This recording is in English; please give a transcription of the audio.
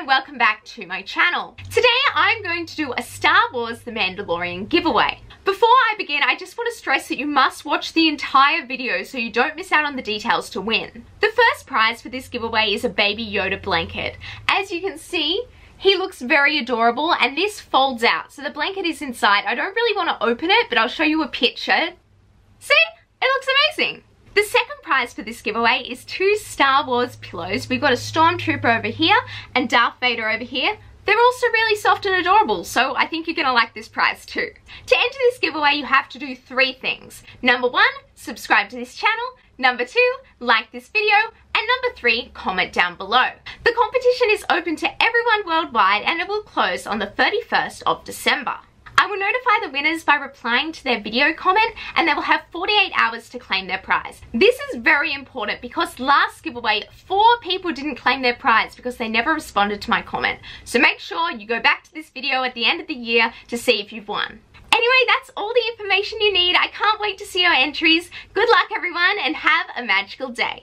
and welcome back to my channel. Today I'm going to do a Star Wars The Mandalorian giveaway. Before I begin, I just want to stress that you must watch the entire video so you don't miss out on the details to win. The first prize for this giveaway is a Baby Yoda blanket. As you can see, he looks very adorable and this folds out. So the blanket is inside. I don't really want to open it, but I'll show you a picture. See? It looks amazing. Prize for this giveaway is two Star Wars pillows. We've got a Stormtrooper over here and Darth Vader over here. They're also really soft and adorable, so I think you're gonna like this prize too. To enter this giveaway, you have to do three things. Number one, subscribe to this channel. Number two, like this video. And number three, comment down below. The competition is open to everyone worldwide and it will close on the 31st of December. Will notify the winners by replying to their video comment and they will have 48 hours to claim their prize. This is very important because last giveaway, four people didn't claim their prize because they never responded to my comment. So make sure you go back to this video at the end of the year to see if you've won. Anyway, that's all the information you need. I can't wait to see your entries. Good luck everyone and have a magical day.